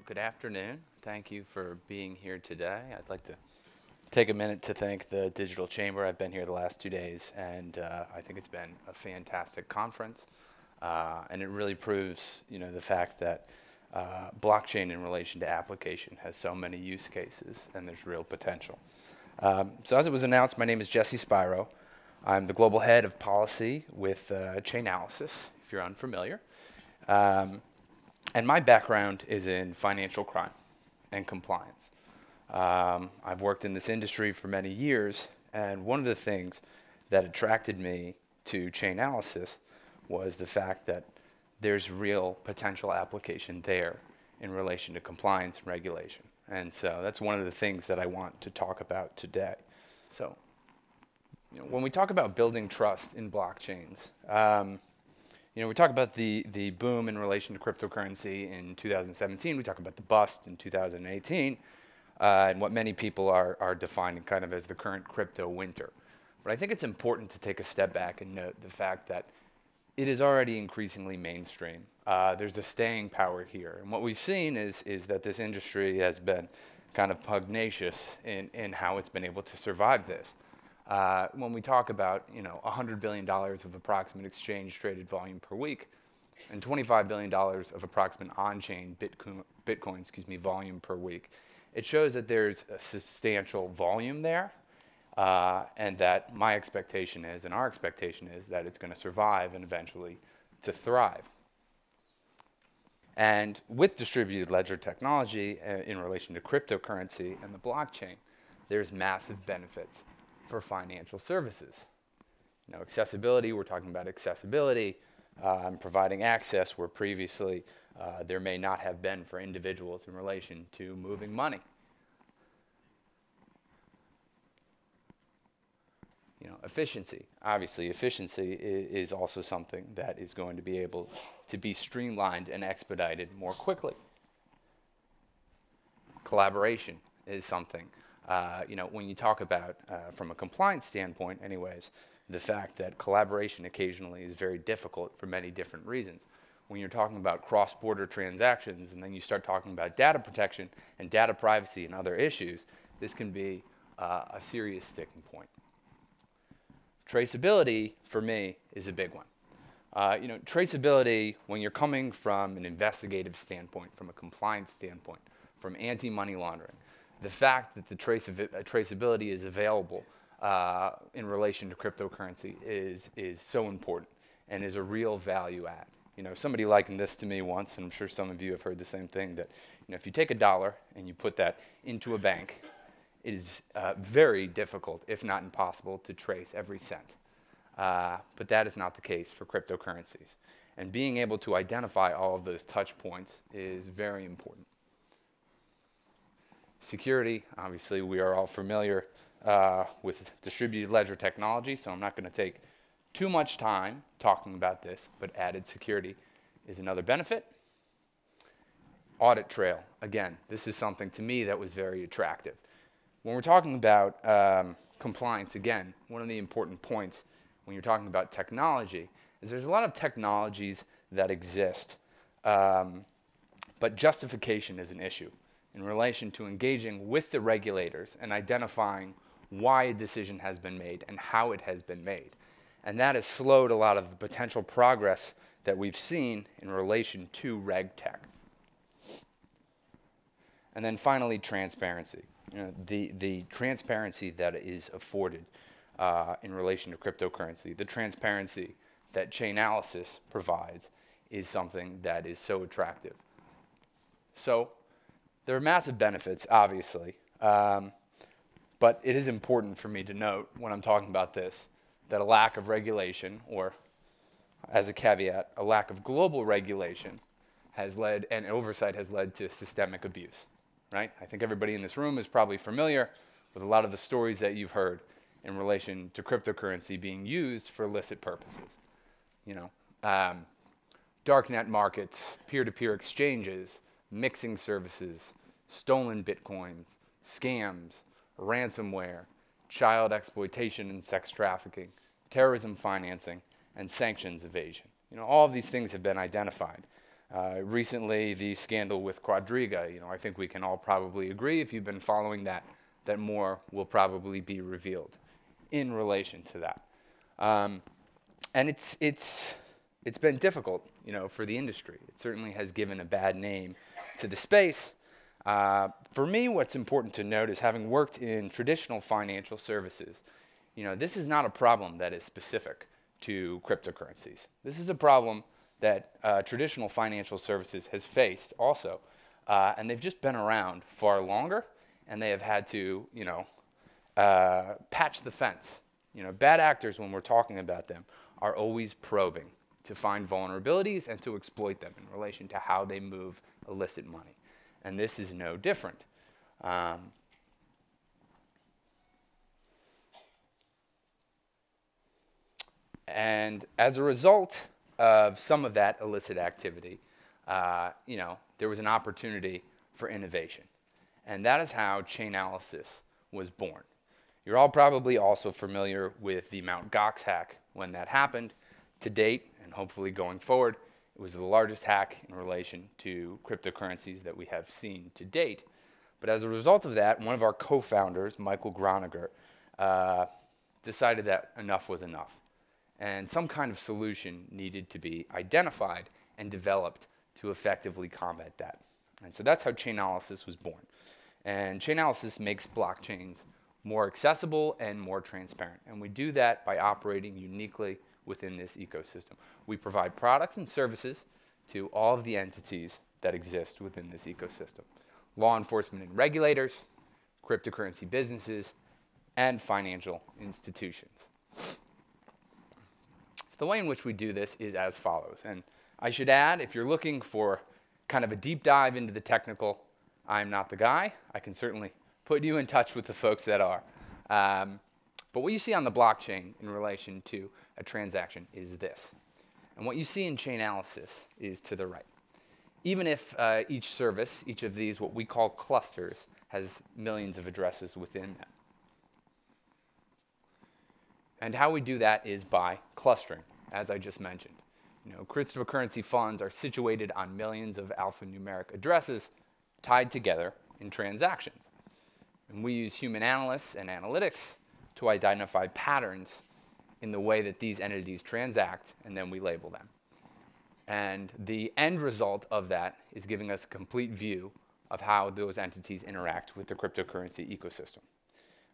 Well, good afternoon. Thank you for being here today. I'd like to take a minute to thank the Digital Chamber. I've been here the last two days, and uh, I think it's been a fantastic conference. Uh, and it really proves, you know, the fact that uh, blockchain in relation to application has so many use cases, and there's real potential. Um, so as it was announced, my name is Jesse Spiro. I'm the global head of policy with uh, Chainalysis, if you're unfamiliar. Um, and my background is in financial crime and compliance. Um, I've worked in this industry for many years, and one of the things that attracted me to Chainalysis was the fact that there's real potential application there in relation to compliance and regulation. And so that's one of the things that I want to talk about today. So, you know, when we talk about building trust in blockchains, um, you know, we talk about the, the boom in relation to cryptocurrency in 2017. We talk about the bust in 2018, uh, and what many people are, are defining kind of as the current crypto winter. But I think it's important to take a step back and note the fact that it is already increasingly mainstream. Uh, there's a staying power here. And what we've seen is, is that this industry has been kind of pugnacious in, in how it's been able to survive this. Uh, when we talk about, you know, $100 billion of approximate exchange traded volume per week and $25 billion of approximate on-chain Bitcoin, Bitcoin excuse me, volume per week, it shows that there's a substantial volume there uh, and that my expectation is, and our expectation is, that it's going to survive and eventually to thrive. And with distributed ledger technology uh, in relation to cryptocurrency and the blockchain, there's massive benefits for financial services. You know, accessibility, we're talking about accessibility, um, providing access where previously uh, there may not have been for individuals in relation to moving money. you know, efficiency. Obviously, efficiency is, also something that is going to be able to be streamlined and expedited more quickly. Collaboration is something. Uh, you know, when you talk about, uh, from a compliance standpoint, anyways, the fact that collaboration occasionally is very difficult for many different reasons. When you're talking about cross-border transactions, and then you start talking about data protection and data privacy and other issues, this can be uh, a serious sticking point. Traceability, for me, is a big one. Uh, you know, traceability, when you're coming from an investigative standpoint, from a compliance standpoint, from anti-money laundering, the fact that the trace uh, traceability is available uh, in relation to cryptocurrency is, is so important and is a real value add. You know, somebody likened this to me once, and I'm sure some of you have heard the same thing, that you know, if you take a dollar and you put that into a bank, it is uh, very difficult, if not impossible, to trace every cent. Uh, but that is not the case for cryptocurrencies. And being able to identify all of those touch points is very important. Security, obviously, we are all familiar uh, with distributed ledger technology, so I'm not going to take too much time talking about this, but added security is another benefit. Audit trail, again, this is something to me that was very attractive. When we're talking about um, compliance, again, one of the important points when you're talking about technology is there's a lot of technologies that exist, um, but justification is an issue in relation to engaging with the regulators and identifying why a decision has been made and how it has been made. And that has slowed a lot of the potential progress that we've seen in relation to RegTech. And then finally, transparency you know, the, the transparency that is afforded uh, in relation to cryptocurrency, the transparency that Chainalysis provides is something that is so attractive. So there are massive benefits, obviously, um, but it is important for me to note when I'm talking about this that a lack of regulation, or as a caveat, a lack of global regulation has led, and oversight has led to systemic abuse right? I think everybody in this room is probably familiar with a lot of the stories that you've heard in relation to cryptocurrency being used for illicit purposes. You know, um, darknet markets, peer-to-peer exchanges, mixing services, stolen bitcoins, scams, ransomware, child exploitation and sex trafficking, terrorism financing, and sanctions evasion. You know, all of these things have been identified. Uh, recently, the scandal with Quadriga, you know, I think we can all probably agree, if you've been following that, that more will probably be revealed in relation to that. Um, and it's, it's, it's been difficult, you know, for the industry. It certainly has given a bad name to the space. Uh, for me, what's important to note is having worked in traditional financial services, you know, this is not a problem that is specific to cryptocurrencies. This is a problem that uh, traditional financial services has faced also, uh, and they've just been around far longer, and they have had to, you know, uh, patch the fence. You know, bad actors, when we're talking about them, are always probing to find vulnerabilities and to exploit them in relation to how they move illicit money. And this is no different. Um, and as a result of some of that illicit activity, uh, you know, there was an opportunity for innovation. And that is how Chainalysis was born. You're all probably also familiar with the Mt. Gox hack when that happened. To date, and hopefully going forward, it was the largest hack in relation to cryptocurrencies that we have seen to date. But as a result of that, one of our co-founders, Michael Gronager, uh, decided that enough was enough. And some kind of solution needed to be identified and developed to effectively combat that. And so that's how Chainalysis was born. And Chainalysis makes blockchains more accessible and more transparent. And we do that by operating uniquely within this ecosystem. We provide products and services to all of the entities that exist within this ecosystem. Law enforcement and regulators, cryptocurrency businesses, and financial institutions. the way in which we do this is as follows. And I should add, if you're looking for kind of a deep dive into the technical, I'm not the guy. I can certainly put you in touch with the folks that are. Um, but what you see on the blockchain in relation to a transaction is this. And what you see in Chainalysis is to the right. Even if uh, each service, each of these, what we call clusters, has millions of addresses within them. And how we do that is by clustering, as I just mentioned. You know, cryptocurrency funds are situated on millions of alphanumeric addresses tied together in transactions. And we use human analysts and analytics to identify patterns in the way that these entities transact, and then we label them. And the end result of that is giving us a complete view of how those entities interact with the cryptocurrency ecosystem.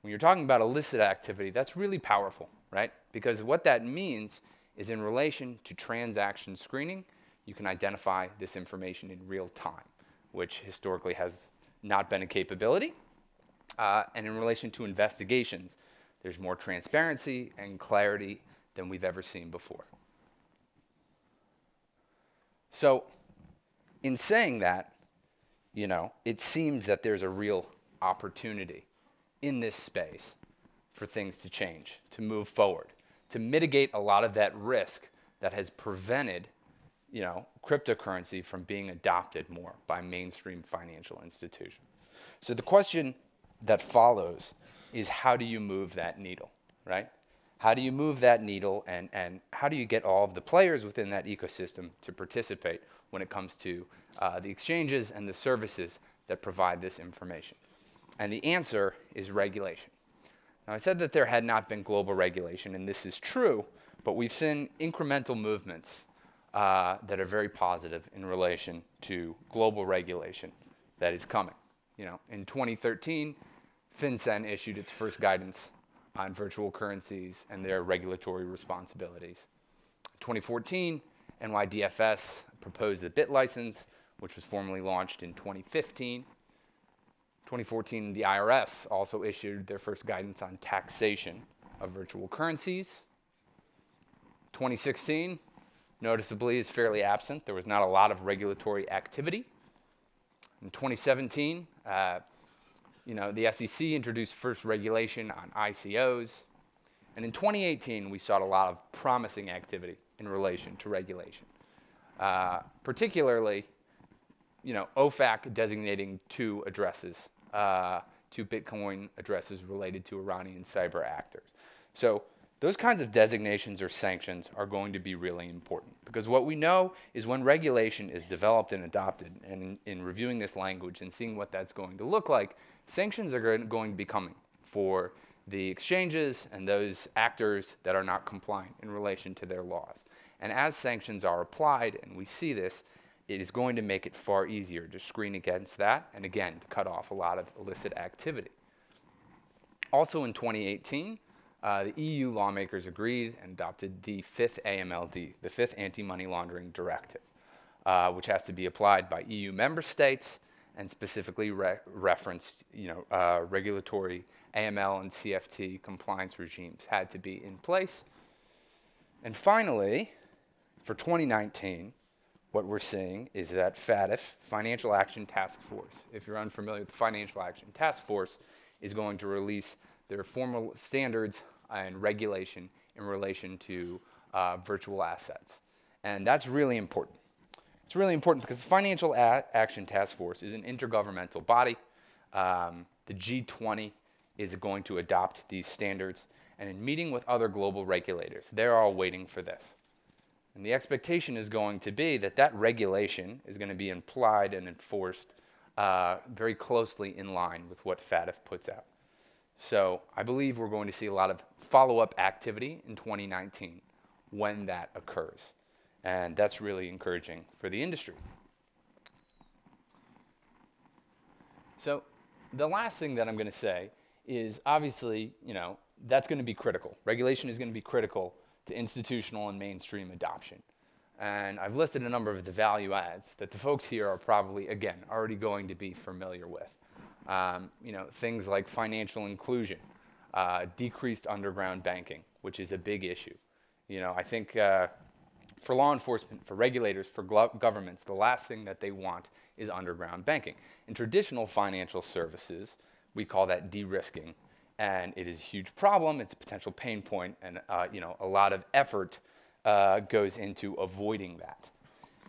When you're talking about illicit activity, that's really powerful, right? Because what that means is in relation to transaction screening, you can identify this information in real time, which historically has not been a capability. Uh, and in relation to investigations, there's more transparency and clarity than we've ever seen before. So, in saying that, you know, it seems that there's a real opportunity in this space for things to change, to move forward, to mitigate a lot of that risk that has prevented, you know, cryptocurrency from being adopted more by mainstream financial institutions. So the question that follows is how do you move that needle, right? How do you move that needle and, and how do you get all of the players within that ecosystem to participate when it comes to uh, the exchanges and the services that provide this information? And the answer is regulation. Now, I said that there had not been global regulation, and this is true, but we've seen incremental movements uh, that are very positive in relation to global regulation that is coming. You know, in 2013, FinCEN issued its first guidance on virtual currencies and their regulatory responsibilities. 2014, NYDFS proposed the BitLicense, which was formally launched in 2015. 2014, the IRS also issued their first guidance on taxation of virtual currencies. 2016, noticeably, is fairly absent. There was not a lot of regulatory activity. In 2017, uh, you know, the SEC introduced first regulation on ICOs. And in 2018, we saw a lot of promising activity in relation to regulation. Uh, particularly, you know, OFAC designating two addresses, uh, two Bitcoin addresses related to Iranian cyber actors. So those kinds of designations or sanctions are going to be really important because what we know is when regulation is developed and adopted, and in, in reviewing this language and seeing what that's going to look like, sanctions are going to be coming for the exchanges and those actors that are not compliant in relation to their laws. And as sanctions are applied, and we see this, it is going to make it far easier to screen against that and again to cut off a lot of illicit activity. Also in 2018, uh, the EU lawmakers agreed and adopted the fifth AMLD, the fifth anti-money laundering directive, uh, which has to be applied by EU member states and specifically re referenced, you know, uh, regulatory AML and CFT compliance regimes had to be in place. And finally, for 2019, what we're seeing is that FATF, Financial Action Task Force, if you're unfamiliar with the Financial Action Task Force, is going to release their formal standards and regulation in relation to uh, virtual assets. And that's really important. It's really important because the Financial A Action Task Force is an intergovernmental body. Um, the G20 is going to adopt these standards. And in meeting with other global regulators, they're all waiting for this. And the expectation is going to be that that regulation is going to be implied and enforced uh, very closely in line with what FATF puts out. So I believe we're going to see a lot of follow-up activity in 2019 when that occurs. And that's really encouraging for the industry. So the last thing that I'm going to say is obviously, you know, that's going to be critical. Regulation is going to be critical to institutional and mainstream adoption. And I've listed a number of the value adds that the folks here are probably, again, already going to be familiar with. Um, you know, things like financial inclusion, uh, decreased underground banking, which is a big issue. You know, I think uh, for law enforcement, for regulators, for governments, the last thing that they want is underground banking. In traditional financial services, we call that de-risking, and it is a huge problem. It's a potential pain point, and uh, you know a lot of effort uh, goes into avoiding that.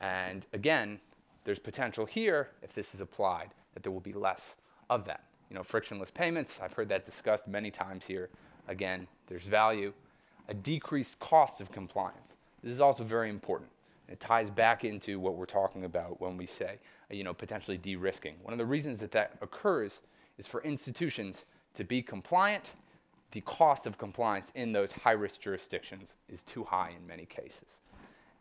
And again, there's potential here if this is applied that there will be less of that. You know, frictionless payments. I've heard that discussed many times here. Again, there's value. A decreased cost of compliance. This is also very important. It ties back into what we're talking about when we say, you know, potentially de-risking. One of the reasons that that occurs is for institutions to be compliant. The cost of compliance in those high-risk jurisdictions is too high in many cases.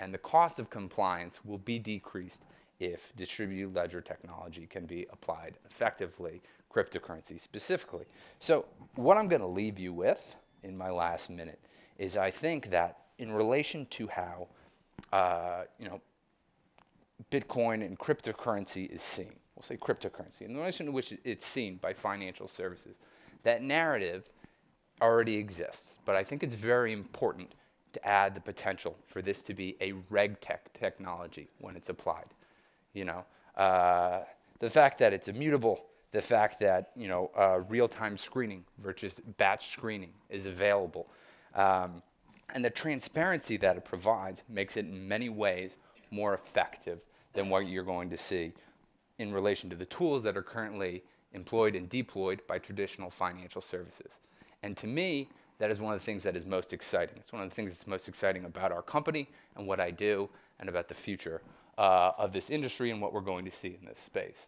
And the cost of compliance will be decreased if distributed ledger technology can be applied effectively, cryptocurrency specifically. So what I'm going to leave you with in my last minute is I think that in relation to how uh, you know Bitcoin and cryptocurrency is seen, we'll say cryptocurrency, in relation to which it's seen by financial services, that narrative already exists. But I think it's very important to add the potential for this to be a regtech technology when it's applied. You know, uh, the fact that it's immutable, the fact that you know uh, real-time screening versus batch screening is available, um, and the transparency that it provides makes it in many ways more effective than what you're going to see in relation to the tools that are currently employed and deployed by traditional financial services. And to me, that is one of the things that is most exciting. It's one of the things that's most exciting about our company and what I do and about the future uh, of this industry and what we're going to see in this space.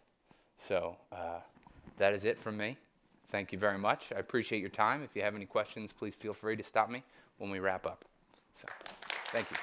So uh, that is it from me. Thank you very much. I appreciate your time. If you have any questions, please feel free to stop me when we wrap up. So, thank you.